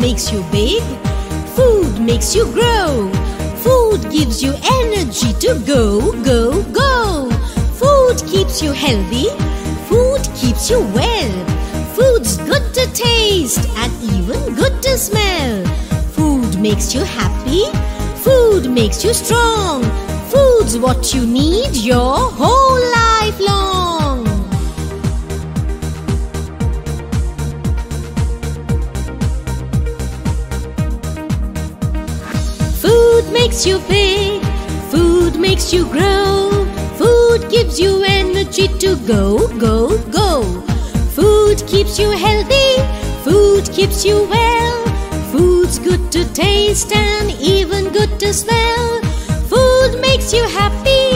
makes you big. Food makes you grow. Food gives you energy to go, go, go. Food keeps you healthy. Food keeps you well. Food's good to taste and even good to smell. Food makes you happy. Food makes you strong. Food's what you need your makes you big. Food makes you grow. Food gives you energy to go, go, go. Food keeps you healthy. Food keeps you well. Food's good to taste and even good to smell. Food makes you happy.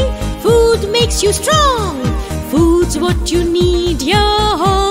Food makes you strong. Food's what you need your long.